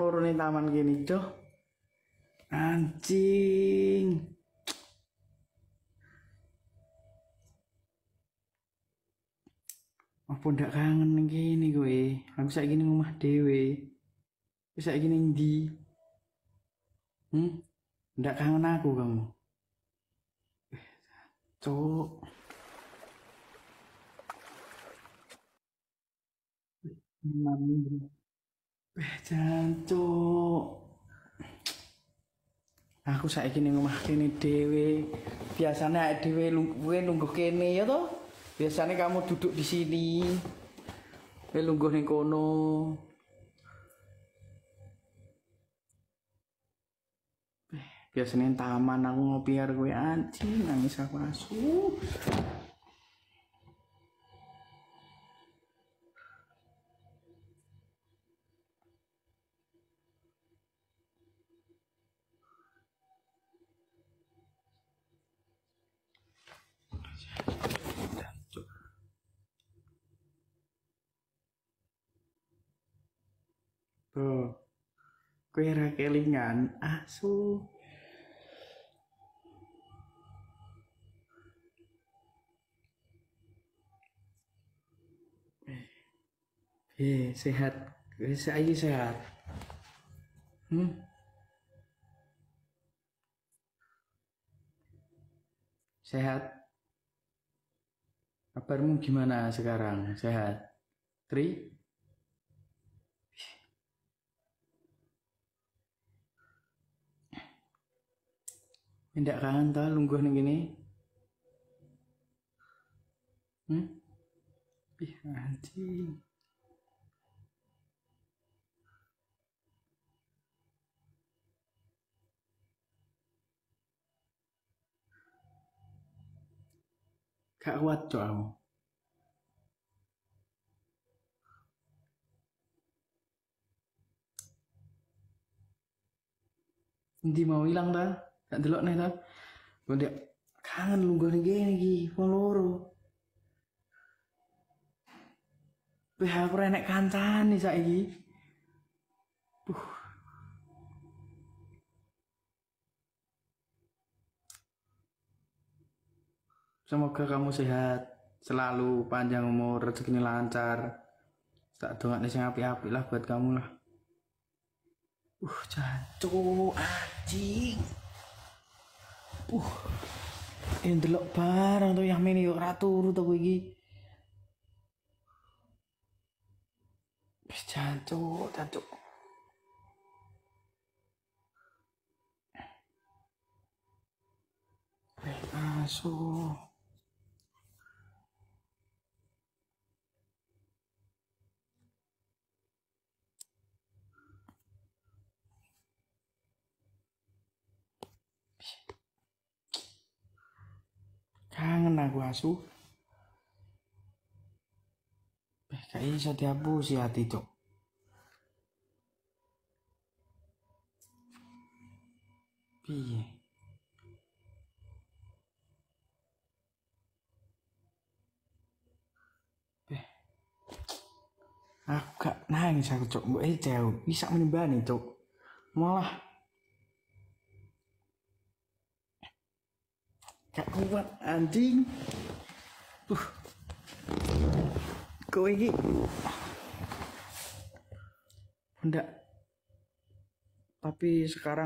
Turun taman gini, Cok. Anjing. Apa ndak kangen kene kowe? Aku saiki ning omah dhewe. Wis saiki ning ndi? Hmm? Ndak kangen aku kamu. Eh, Cuk. Eh, jancuk. Aku saiki ning omah kene dhewe. Biasane awake dhewe lungguh kene ya toh? Biasanya kamu duduk di sini. Kowe lungguh ning kono. Biasanya taman aku ngopi karo kowe anjing nangis aku asu. Tuh. Kowe ra kelingan asu. Eh, sehat. Kowe saiki sehat. Hmm? Sehat. Kabarmu gimana sekarang? Sehat? Tri? Ndak kangen ta lungguh ning kene? Hmm? Ih, anjing. Gak kuat cok aku. Nanti mau hilang ta? Gak delok nih ta? Gue kangen lungguh ning kene iki, wong loro. Wih, aku ora enek kancane saiki. Puh. Semoga kamu sehat, selalu panjang umur, rezekinya lancar. Tak dongakne sing apik-apik lah buat kamu lah. Uh, jancuk, anjing. Uh. Eh ndelok barang tuh yang ini ora turu to kowe iki. Wis jancuk, jancuk. Asu. Kangen aku asu. Eh, gak iso dihapusi hati cok. Piye? Eh. Aku gak nangis aku cok. Eh jauh. Bisa menimbani cok. Malah gak kuat anjing. Uh. Kowe iki Enggak. Tapi sekarang